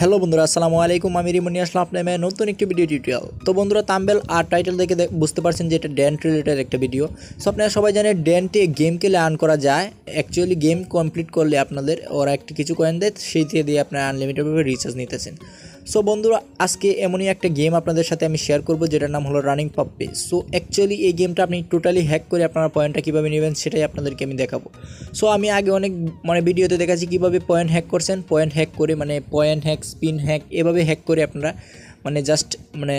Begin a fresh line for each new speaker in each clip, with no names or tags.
Hello বন্ধুরা, আসসালামু আলাইকুম। আমি রিমনি আসলাম আপনার নতুন একটি ভিডিও টিউটোরিয়াল তো বন্ধুরা তাম্বেল আর টাইটেল দেখে বুঝতে পারছেন যে এটা ড্যান্ট রিলেটেড একটা ভিডিও সো আপনারা সবাই জানেন ড্যান্টে গেম খেলে আর্ন করা যায়। অ্যাকচুয়ালি গেম কমপ্লিট করলে আপনাদের ওরা একটি কিছু কয়েন দেয় সেই দিয়ে আপনারা আনলিমিটেডভাবে রিচার্জ নিতেছেন। সো বন্ধুরা, আজকে এমনই একটা গেম আপনাদের সাথে আমি শেয়ার করব, যেটার নাম হলো রানিং পাপ্পে সো অ্যাকচুয়ালি এই গেমটা আপনি টোটালি হ্যাক করে আপনারা পয়েন্টটা কীভাবে নেবেন, সেটাই আপনাদেরকে আমি দেখাবো। সো আমি আগে অনেক মানে ভিডিওতে দেখাচ্ছি কীভাবে পয়েন্ট হ্যাক করছেন। পয়েন্ট হ্যাক করে মানে পয়েন্ট হ্যাক স্পিন হ্যাক এভাবে হ্যাক করে আপনারা মানে জাস্ট মানে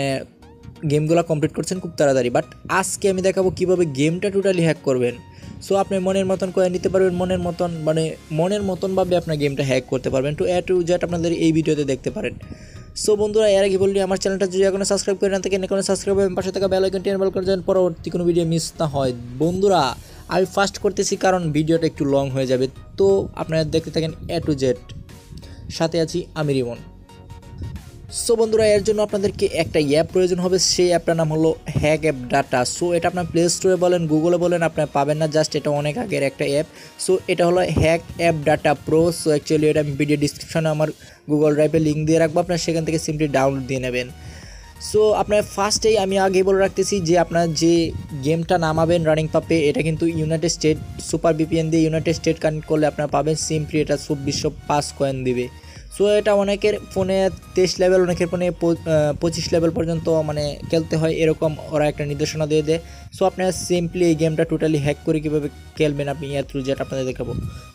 গেমগুলো কমপ্লিট করছেন খুব তাড়াতাড়ি। বাট আজকে আমি দেখাবো কীভাবে গেমটা টোটালি হ্যাক করবেন। সো আপনি মনের মতন করে নিতে পারবেন, মনের মতন মানে মনের মতনভাবে আপনার গেমটা হ্যাক করতে পারবেন। টু এ টু জেড আপনাদের এই ভিডিওতে দেখতে পারেন। সো বন্ধুরা, এর আগে বললি আমার চ্যানেলটা যদি এখনও সাবস্ক্রাইব করে না থাকেন এখনও সাবস্ক্রাইব করে পাশে থাকা বেল আইকনটি এনবল করে যান পরবর্তী কোনো ভিডিও মিস না হয়। বন্ধুরা, আমি ফার্স্ট করতেছি কারণ ভিডিওটা একটু লং হয়ে যাবে। তো আপনারা দেখতে থাকেন এ টু জেড সাথে আছি আমি রিমন। সো বন্ধুরা, এর জন্য আপনাদেরকে একটা অ্যাপ প্রয়োজন হবে। সেই অ্যাপটার নাম হলো হ্যাক অ্যাপ ডাটা সো এটা আপনার প্লে স্টোরে বলেন গুগলে বলেন, আপনার পাবেন না। জাস্ট এটা অনেক আগের একটা অ্যাপ সো এটা হলো hack app data pro so actually এটা আমি ভিডিও ডিসক্রিপশনে আমার গুগল ড্রাইভে লিঙ্ক দিয়ে রাখব। আপনার সেখান থেকে সিম্পলি ডাউনলোড দিয়ে নেবেন। সো আপনার ফার্স্টেই আমি আগে বলে রাখতেছি যে আপনার যে গেমটা নামাবেন রানিং পাপে এটা কিন্তু ইউনাইটেড স্টেট সুপার বিপিএন দিয়ে ইউনাইটেড স্টেট কানেক্ট করলে আপনারা পাবেন। সিম্পলি এটা চব্বিশশো পাঁচ কয়েন দিবে। সো এটা অনেকের ফোনে তেইশ লেভেল অনেকের ফোনে পঁচিশ লেভেল পর্যন্ত মানে খেলতে হয়, এরকম ওরা একটা নির্দেশনা দিয়ে দেয়। সো আপনারা সিম্পলি এই গেমটা টোটালি হ্যাক করে কীভাবে খেলবেন আপনি ইয়ার থ্রু যেটা আপনাদের দেখাবো।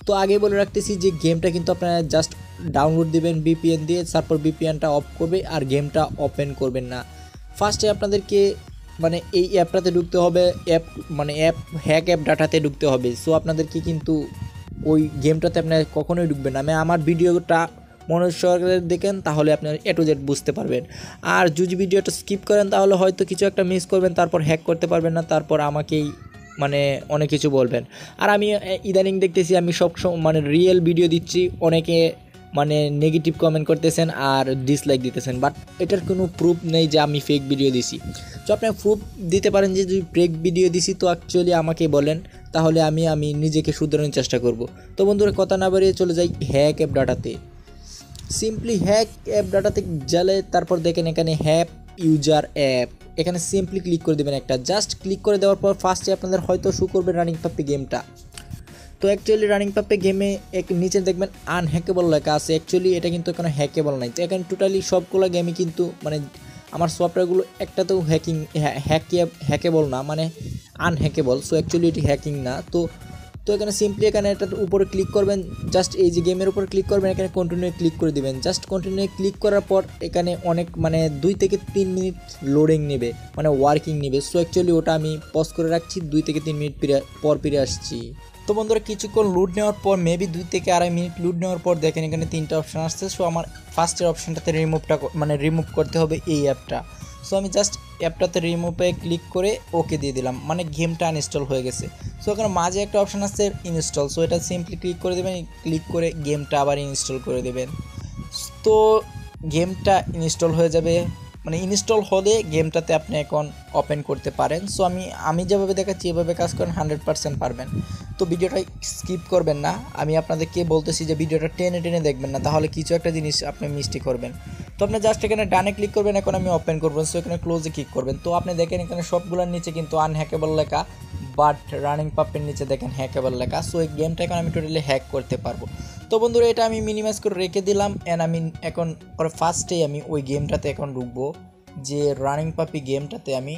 তো আগে বলে রাখতেছি যে গেমটা কিন্তু আপনারা জাস্ট ডাউনলোড দিবেন বিপিএন দিয়ে, তারপর বিপিএনটা অফ করবে আর গেমটা ওপেন করবেন না। ফার্স্টে আপনাদেরকে মানে এই অ্যাপটাতে ঢুকতে হবে অ্যাপ মানে অ্যাপ হ্যাক অ্যাপ ডাটাতে ঢুকতে হবে। সো আপনাদেরকে কিন্তু ওই গেমটাতে আপনার কখনোই ঢুকবেন না। আমি আমার ভিডিওটা মনোযোগ সহকারে দেখেন, তাহলে আপনি এ টু জেড বুঝতে পারবেন। আর যদি ভিডিওটা স্কিপ করেন, তাহলে হয়তো কিছু একটা মিস করবেন, তারপর হ্যাক করতে পারবেন না, তারপর আমাকেই মানে অনেক কিছু বলবেন। আর আমি ইদানিং দেখতেছি, আমি সব মানে রিয়েল ভিডিও দিচ্ছি, অনেকে মানে নেগেটিভ কমেন্ট করতেছেন আর ডিসলাইক দিতেছেন। বাট এটার কোনো প্রুফ নেই যে আমি ফেক ভিডিও দিছি। তো আপনি প্রুফ দিতে পারেন যে, যদি ফেক ভিডিও দিছি, তো অ্যাকচুয়ালি আমাকে বলেন, তাহলে আমি আমি নিজেকে শুধরানোর চেষ্টা করব। তো বন্ধুরা, কথা না বাড়িয়ে চলে যাই হ্যাক অ্যাপ ডাটাতে সিম্পলি হ্যাক অ্যাপ ডাটাতে গেলে তারপর দেখেন এখানে হ্যাপ ইউজার অ্যাপ এখানে সিম্পলি ক্লিক করে দেবেন একটা জাস্ট ক্লিক করে দেওয়ার পর ফার্স্টে আপনাদের হয়তো শু করবে রানিং পাপ্পি গেমটা তো অ্যাকচুয়ালি রানিং পাপে গেমে এক নিচে দেখবেন আনহ্যাকেবল লেখা আছে। অ্যাকচুয়ালি এটা কিন্তু এখানে হ্যাকেবল নাই। তো এখানে টোটালি সবগুলো গেমই কিন্তু মানে আমার সফটওয়্যারগুলো একটাতেও হ্যাকিং হ্যাকে হ্যাকেবল না মানে আনহ্যাকেবল সো অ্যাকচুয়ালি এটি হ্যাকিং না। তো তো এখানে সিম্পলি এখানে এটার উপরে ক্লিক করবেন জাস্ট এই যে গেমের উপর ক্লিক করবেন, এখানে কন্টিনিউ ক্লিক করে দিবেন। জাস্ট কন্টিনিউ ক্লিক করার পর এখানে অনেক মানে দুই থেকে তিন মিনিট লোডিং নেবে মানে ওয়ার্কিং নেবে। সো অ্যাকচুয়ালি ওটা আমি পজ করে রাখছি, দুই থেকে তিন মিনিট পর ফিরে আসছি। তো বন্ধুরা, কিছুক্ষণ লুট নেওয়ার পর মেবি দুই থেকে আড়াই মিনিট লুট নেওয়ার পর দেখেন এখানে তিনটা অপশন আসছে। সো আমার ফার্স্টের অপশনটাতে রিমুভটা মানে রিমুভ করতে হবে এই অ্যাপটা সো আমি জাস্ট অ্যাপটাতে রিমুভে ক্লিক করে ওকে দিয়ে দিলাম। মানে গেমটা আনইনস্টল হয়ে গেছে। সো এখানে মাঝে একটা অপশান আছে ইনস্টল সো এটা সিম্পলি ক্লিক করে দেবেন ক্লিক করে গেমটা আবার ইনস্টল করে দেবেন। তো গেমটা ইনস্টল হয়ে যাবে। মানে ইনস্টল হলে গেমটাতে আপনি এখন ওপেন করতে পারেন। সো আমি আমি যেভাবে দেখাচ্ছি, এভাবে কাজ করেন হান্ড্রেড পার্সেন্ট পারবেন। তো, ভিডিওটা স্কিপ করবেন না। আমি আপনাদেরকে বলতেছি যে, ভিডিওটা টেনে টেনে দেখবেন না। তাহলে কিছু একটা জিনিস আপনি মিস্টেক করবেন। তো আপনি জাস্ট এখানে ডানে ক্লিক করবেন, এখন আমি ওপেন করব। সো এখানে ক্লোজে ক্লিক করবেন। তো আপনি দেখেন এখানে সবগুলোর নিচে কিন্তু আনহ্যাকেবল লেখা বাট রানিং পাপের নিচে দেখেন হ্যাকেবল লেখা। সো এই গেমটা এখন আমি টোটালি হ্যাক করতে পারব। তো বন্ধুরা, এটা আমি মিনিমাইজ করে রেখে দিলাম অ্যান্ড আমি এখন ফার্স্টেই আমি ওই গেমটাতে এখন ঢুকবো, যে রানিং পাপি গেমটাতে আমি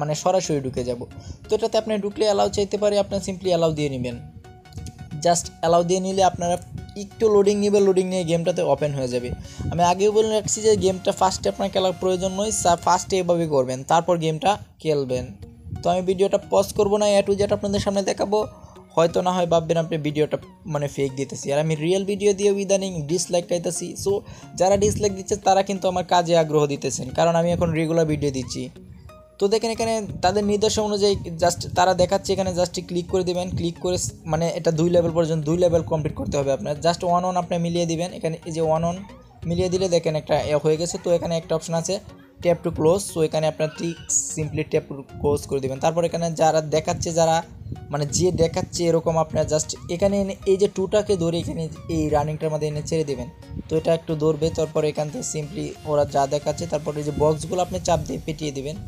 মানে সরাসরি ঢুকে যাব। তো এটাতে আপনি ঢুকলে অ্যালাউ চাইতে পারে, আপনার সিম্পলি অ্যালাউ দিয়ে নেবেন। জাস্ট অ্যালাউ দিয়ে নিলে আপনারা একটু লোডিং নেবে লোডিং নিয়ে গেমটাতে ওপেন হয়ে যাবে। আমি আগেও বলে রাখছি যে গেমটা ফার্স্টে আপনার খেলার প্রয়োজন নয় ফার্স্টে এভাবে করবেন, তারপর গেমটা খেলবেন। তো আমি ভিডিওটা পজ করব না, এ টু যেটা আপনাদের সামনে দেখাবো। হয়তো না হয় ভাববেন আপনি ভিডিওটা মানে ফেক দিতেছি। আর আমি রিয়েল ভিডিও দিয়ে ইদানিং ডিসলাইক পাইতেছি। সো যারা ডিসলাইক দিচ্ছে তারা কিন্তু আমার কাজে আগ্রহ দিতেছেন। কারণ আমি এখন রেগুলার ভিডিও দিচ্ছি। তো দেখেন এখানে তাদের নির্দেশনা অনুযায়ী জাস্ট তারা দেখাচ্ছে এখানে জাস্ট ক্লিক করে দিবেন ক্লিক করে মানে এটা দুই লেভেল পর্যন্ত, দুই লেভেল কমপ্লিট করতে হবে আপনার। জাস্ট ওয়ান ওয়ান আপনি মিলিয়ে দিবেন। এখানে এই যে ওয়ান ওয়ান মিলিয়ে দিলে দেখেন একটা হয়ে গেছে। তো এখানে একটা অপশন আছে ট্যাপ টু ক্লোজ সো এখানে আপনার ঠিক সিম্পলি ট্যাপ টু ক্লোজ করে দিবেন। তারপর এখানে যারা দেখাচ্ছে, যারা মানে যে দেখাচ্ছে এরকম আপনার জাস্ট এখানে এনে এই যে টুটাকে ধরে এখানে এই রানিংটার মধ্যে এনে ছেড়ে দেবেন। তো এটা একটু ধরবে। তারপর এখান থেকে সিম্পলি ওরা যা দেখাচ্ছে, তারপর এই যে বক্সগুলো আপনি চাপ দিয়ে পেটিয়ে দেবেন।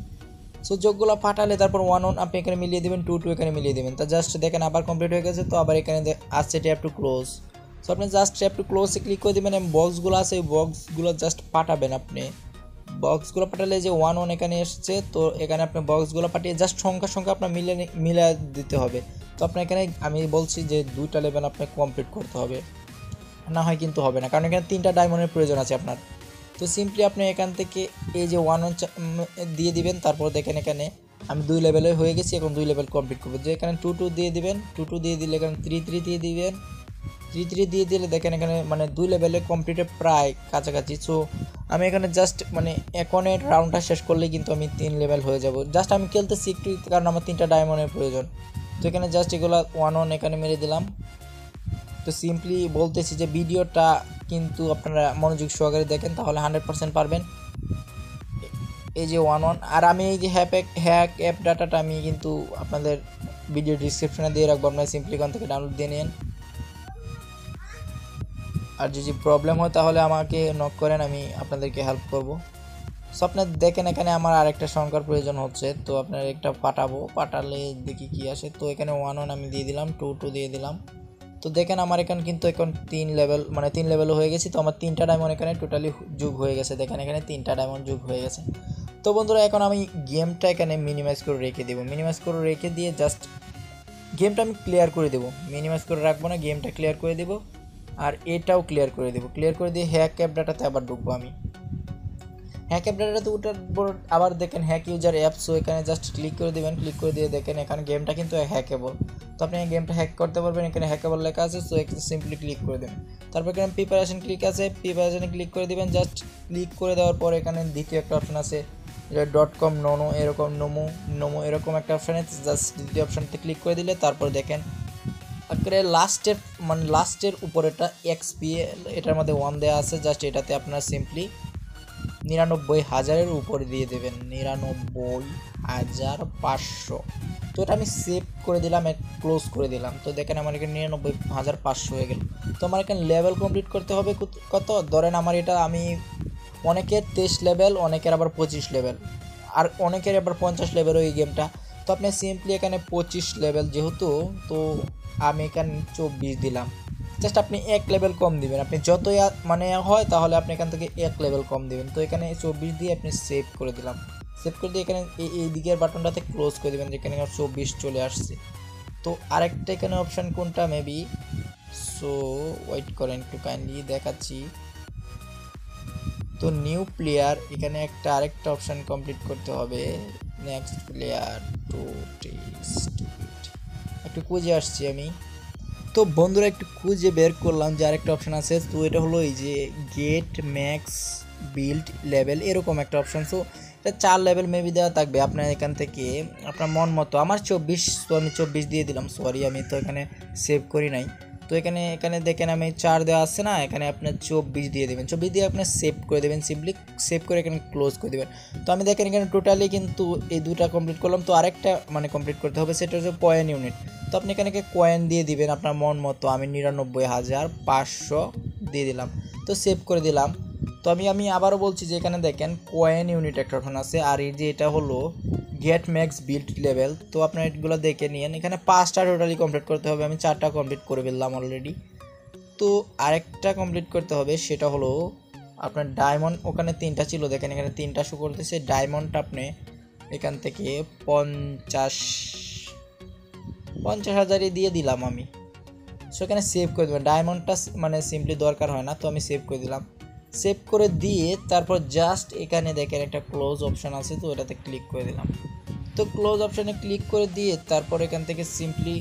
সো যোগগুলো পাঠালে তারপর ওয়ান ওয়ান আপনি এখানে মিলিয়ে দেবেন টু টু এখানে মিলিয়ে দেবেন। তা জাস্ট দেখেন আবার কমপ্লিট হয়ে গেছে, তো আবার এখানে আসছে ট্যাপ টু ক্লোজ সো আপনি জাস্ট ট্যাপ টু ক্লোজে ক্লিক করে দেবেন এবং বক্সগুলো আছে এই বক্সগুলো জাস্ট পাঠাবেন আপনি। বক্সগুলো পাঠালে যে ওয়ান ওয়ান এখানে এসছে, তো এখানে আপনি বক্সগুলো পাঠিয়ে জাস্ট সংখ্যা সংখ্যা আপনার মিলে মিলে দিতে হবে। তো আপনার এখানে, আমি বলছি যে দুইটা লেভেল আপনাকে কমপ্লিট করতে হবে। না হয় কিন্তু হবে না, কারণ এখানে তিনটা ডায়মন্ডের প্রয়োজন আছে আপনার। তো সিম্পলি আপনি এখান থেকে এই যে ওয়ান ওয়ান দিয়ে দিবেন, তারপর দেখেন এখানে আমি দুই লেভেলে হয়ে গেছি, এখন দুই লেভেল কমপ্লিট করব। যে এখানে টু টু দিয়ে দিবেন টু টু দিয়ে দিলে এখানে থ্রি থ্রি দিয়ে দিবেন। থ্রি থ্রি দিয়ে দিলে দেখেন এখানে মানে দুই লেভেলে কমপ্লিটে প্রায় কাছাকাছি। সো আমি এখানে জাস্ট মানে এখনের রাউন্ডটা শেষ করলেই কিন্তু আমি তিন লেভেল হয়ে যাব। জাস্ট আমি খেলতেছি একটু, কারণ আমার তিনটা ডায়মন্ডের প্রয়োজন। তো এখানে জাস্ট এগুলো ওয়ান ওয়ান এখানে মেরে দিলাম। তো সিম্পলি বলতেছি যে ভিডিওটা কিন্তু আপনারা মনোযোগ সহকারে দেখেন, তাহলে হান্ড্রেড পার্সেন্ট পারবেন। এই যে ওয়ান ওয়ান আর আমি এই যে হ্যাপ হ্যাক অ্যাপ ডাটাটা আমি কিন্তু আপনাদের ভিডিও ডিসক্রিপশনে দিয়ে রাখব, আপনারা সিম্পলি ওখান থেকে ডাউনলোড দিয়ে নিন। আর যদি প্রবলেম হয়, তাহলে আমাকে নক করেন, আমি আপনাদেরকে হেল্প করব। সো আপনার দেখেন এখানে আমার আরেকটা সংখ্যার প্রয়োজন হচ্ছে, তো আপনার একটা পাঠাবো, পাঠালে দেখি কি আসে। তো এখানে ওয়ান ওয়ান আমি দিয়ে দিলাম টু টু দিয়ে দিলাম। তো দেখেন আমার এখানে কিন্তু এখন তিন লেভেল মানে তিন লেভেল হয়ে গেছি, তো আমার তিনটা ডায়মন্ড এখানে টোটালি যুগ হয়ে গেছে। দেখেন এখানে তিনটা ডায়মন্ড যুগ হয়ে গেছে। তো বন্ধুরা, এখন আমি গেমটা এখানে মিনিমাইজ করে রেখে দেবো। মিনিমাইজ করে রেখে দিয়ে জাস্ট গেমটা আমি ক্লিয়ার করে দেবো। মিনিমাইজ করে রাখব না গেমটা ক্লিয়ার করে দেবো। আর এটাও ক্লিয়ার করে দেবো। ক্লিয়ার করে দিয়ে হ্যাক অ্যাপ ডাটাতে আবার ঢুকবো আমি। হ্যাক অ্যাপ ডাটাতে ওটার পর আবার দেখেন হ্যাক ইউজার অ্যাপসও এখানে জাস্ট ক্লিক করে দেবেন ক্লিক করে দিয়ে দেখেন এখানে গেমটা কিন্তু হ্যাকেবল তো আপনি এই গেমটা হ্যাক করতে পারবেন, এখানে হ্যাকেবল লেখা আছে সো এখানে সিম্পলি ক্লিক করে দেবেন। তারপর এখানে প্রিপারেশন ক্লিক আছে প্রিপারেশনে ক্লিক করে দিবেন জাস্ট ক্লিক করে দেওয়ার পর এখানে দ্বিতীয় একটা অপশন আছে ডট কম নোনো এরকম নোমো নোমো এরকম একটা অপশান আছে জাস্ট দ্বিতীয় অপশানতে ক্লিক করে দিলে তারপর দেখেন একেবারে লাস্টের মানে লাস্টের উপরেটা এক্সপি এটার মধ্যে ওয়ান দেওয়া আছে জাস্ট এটাতে আপনার সিম্পলি নিরানব্বই হাজারের উপরে দিয়ে দেবেন, নিরানব্বই হাজার পাঁচশো। তো এটা আমি সেভ করে দিলাম ক্লোজ করে দিলাম। তো দেখেন আমার এখানে নিরানব্বই হাজার পাঁচশো হয়ে গেল। তো আমার এখানে লেভেল কমপ্লিট করতে হবে কত- ধরেন আমার এটা আমি অনেকের তেইশ লেভেল অনেকের আবার পঁচিশ লেভেল আর অনেকের আবার পঞ্চাশ লেভেল ওই গেমটা তো আপনি সিম্পলি এখানে পঁচিশ লেভেল যেহেতু, তো আমি এখানে চব্বিশ দিলাম। জাস্ট আপনি এক লেভেল কম দিবেন। আপনি যতই মানে হয় তাহলে আপনি এখান থেকে এক লেভেল কম দিবেন। তো এখানে চব্বিশ দিয়ে আপনি সেভ করে দিলাম। সেভ করে দিয়ে এখানে এই এই দিকের বাটনটাতে ক্লোজ করে দেবেন, যেখানে আমার চব্বিশ চলে আসছে। তো আরেকটা এখানে অপশান কোনটা? মেবি সো ওয়েট করেন একটু কাইন্ডলি দেখাচ্ছি। তো নিউ প্লেয়ার এখানে একটা আরেকটা অপশান কমপ্লিট করতে হবে। নেক্সট প্লেয়ার টু টেস্ট একটু খুঁজে আসছি আমি। তো বন্ধুরা, একটু খুঁজে বের করলাম যে আরেকটা অপশান আছে। তো এটা হলো এই যে গেট ম্যাক্স বিল্ড লেভেল এরকম একটা অপশান সো এটা চার লেভেল মেবি দেওয়া থাকবে আপনার এখান থেকে, আপনার মন মতো। আমার চব্বিশ, তো আমি চব্বিশ দিয়ে দিলাম সরি আমি তো এখানে সেভ করি নাই। তো এখানে এখানে দেখেন আমি চার দেওয়া আছে না, এখানে আপনার চব্বিশ দিয়ে দেবেন। চব্বিশ দিয়ে আপনি সেভ করে দেবেন সিম্পলি সেভ করে এখানে ক্লোজ করে দেবেন। তো আমি দেখেন এখানে টোটালি কিন্তু এই দুটা কমপ্লিট করলাম। তো আরেকটা মানে কমপ্লিট করতে হবে, সেটা হচ্ছে কয়েন ইউনিট তো আপনি এখানে কয়েন দিয়ে দিবেন আপনার মন মতো? আমি নিরানব্বই হাজার পাঁচশো দিয়ে দিলাম। তো সেভ করে দিলাম। তো আমি আমি আবারও বলছি যে এখানে দেখেন কয়েন ইউনিট একটা অপশন আছে, আর এই যে এটা হলো গেট ম্যাক্স বিল্ড লেভেল তো আপনার এগুলো দেখে নিন এখানে পাঁচটা টোটালি কমপ্লিট করতে হবে। আমি চারটা কমপ্লিট করে ফেললাম অলরেডি তো আরেকটা কমপ্লিট করতে হবে, সেটা হলো আপনার ডায়মন্ড ওখানে তিনটা ছিল। দেখেন এখানে তিনটা শো করতেছে। ডায়মন্ডটা আপনি এখান থেকে পঞ্চাশ পঞ্চাশ হাজারই দিয়ে দিলাম আমি। সেখানে সেভ করে দেবেন ডায়মন্ডটা মানে সিম্পলি দরকার হয় না, তো আমি সেভ করে দিলাম। সেভ করে দিয়ে তারপর জাস্ট এখানে দেখেন একটা ক্লোজ অপশান আছে, তো ওটাতে ক্লিক করে দিলাম। তো ক্লোজ অপশানে ক্লিক করে দিয়ে তারপর এখান থেকে সিম্পলি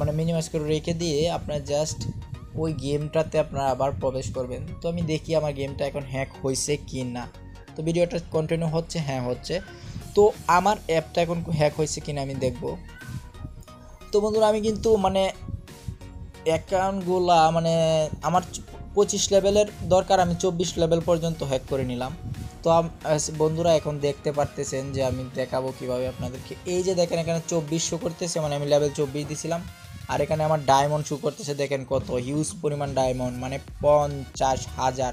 মানে মিনিমাইজ করে রেখে দিয়ে আপনার জাস্ট ওই গেমটাতে আপনারা আবার প্রবেশ করবেন। তো আমি দেখি আমার গেমটা এখন হ্যাক হয়েছে কি না তো ভিডিওটা কন্টিনিউ হচ্ছে হ্যাঁ হচ্ছে। তো আমার অ্যাপটা এখন হ্যাক হয়েছে কিনা আমি দেখব। তো বন্ধুরা, আমি কিন্তু মানে অ্যাকাউন্টগুলা মানে আমার পঁচিশ লেভেলের দরকার, আমি চব্বিশ লেভেল পর্যন্ত হ্যাক করে নিলাম। তো বন্ধুরা, এখন দেখতে পারতেছেন যে আমি দেখাবো কীভাবে আপনাদেরকে। এই যে দেখেন, এখানে চব্বিশ শো করতেছে মানে আমি লেভেল চব্বিশ দিছিলাম। আর এখানে আমার ডায়মন্ড শো করতেছে, দেখেন কত হিউজ পরিমাণ ডায়মন্ড মানে পঞ্চাশ হাজার।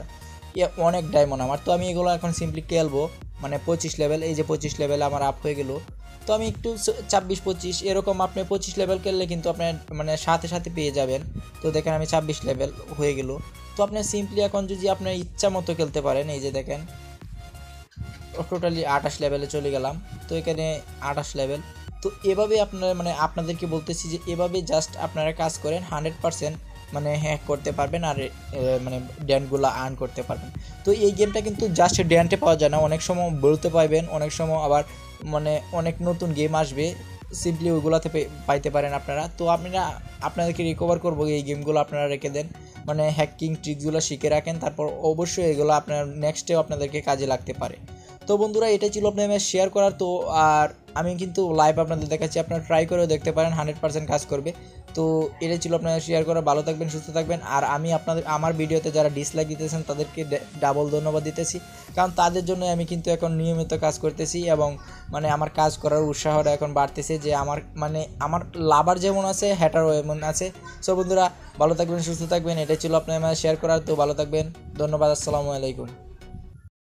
ইয়ে অনেক ডায়মন্ড আমার। তো আমি এগুলো এখন সিম্পলি খেলব। মানে পঁচিশ লেভেল এই যে পঁচিশ লেভেল আমার আপ হয়ে গেল। তো আমি একটু ছাব্বিশ, পঁচিশ, এরকম আপনি পঁচিশ লেভেল খেললে কিন্তু আপনার মানে সাথে সাথে পেয়ে যাবেন। তো দেখেন আমি ছাব্বিশ লেভেল হয়ে গেল। তো আপনি সিম্পলি এখন যদি আপনার ইচ্ছা মতো খেলতে পারেন, এই যে দেখেন টোটালি আঠাশ লেভেলে চলে গেলাম। তো এখানে আঠাশ লেভেল তো এভাবে আপনারা মানে আপনাদেরকে বলতেছি যে এভাবে জাস্ট আপনারা কাজ করেন হান্ড্রেড পারসেন্ট মানে হ্যাক করতে পারবেন আর মানে ড্যান্টগুলো আর্ন করতে পারবেন। তো এই গেমটা কিন্তু জাস্ট ড্যান্টে পাওয়া যায় না। অনেক সময় বলতে পারবেন, অনেক সময় আবার মানে অনেক নতুন গেম আসবে সিম্পলি ওইগুলোতে পাইতে পারেন আপনারা। তো আপনারা, আপনাদেরকে রিকভার করব এই গেমগুলো আপনারা রেখে দেন। মানে হ্যাকিং ট্রিকগুলো শিখে রাখেন, তারপর অবশ্যই এগুলো আপনার নেক্সটেও আপনাদেরকে কাজে লাগতে পারে। তো বন্ধুরা এটা ছিল আপনার শেয়ার করার। তো আর আমি কিন্তু লাইভ আপনাদের দেখাচ্ছি, আপনারা ট্রাই করেও দেখতে পারেন হান্ড্রেড পার্সেন্ট কাজ করবে। তো এটা ছিল আপনারা শেয়ার করা। ভালো থাকবেন, সুস্থ থাকবেন। আর আমি আপনাদের, আমার ভিডিওতে যারা ডিসলাইক দিতেছেন, তাদেরকে ডাবল ধন্যবাদ দিতেছি। কারণ তাদের জন্য আমি কিন্তু এখন নিয়মিত কাজ করতেছি এবং মানে আমার কাজ করার উৎসাহটা এখন বাড়তেছে যে আমার মানে আমার লাভার যেমন আছে হ্যাটারও এমন আছে। সো বন্ধুরা, ভালো থাকবেন, সুস্থ থাকবেন। এটা ছিল আপনার শেয়ার করার তো ভালো থাকবেন। ধন্যবাদ, আসসালামু আলাইকুম।